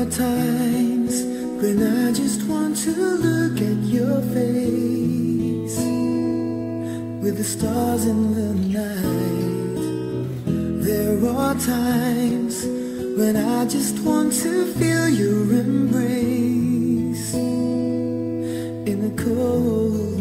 are times when I just want to look at your face. With the stars in the night There are times when I just want to feel your embrace. In the cold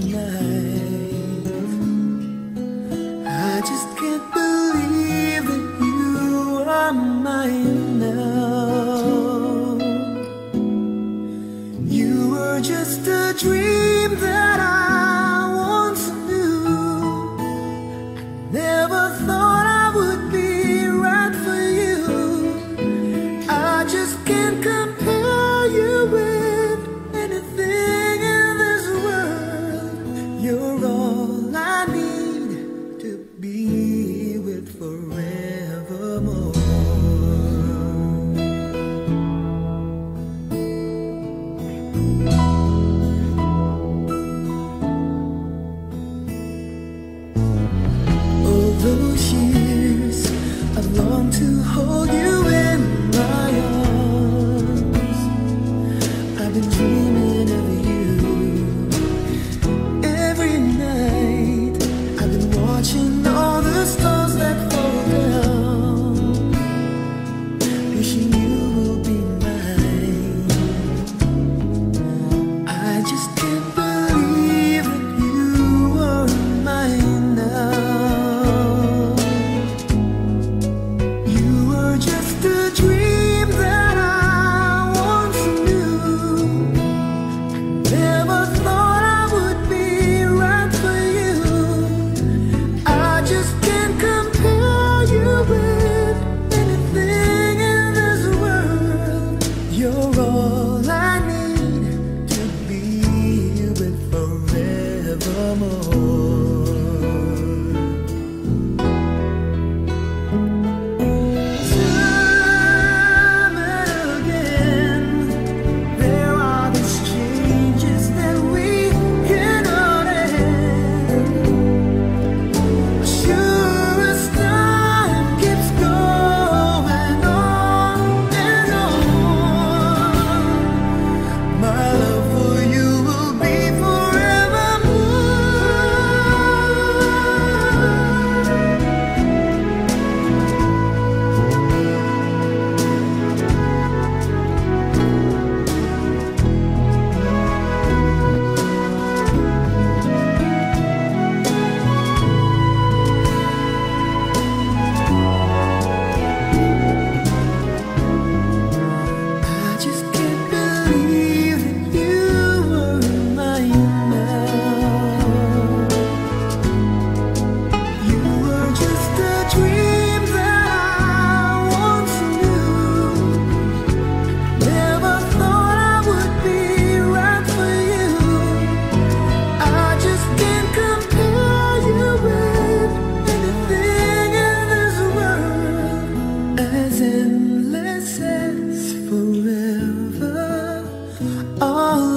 Oh.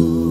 Ooh.